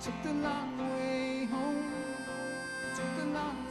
Took the long way home. Took the long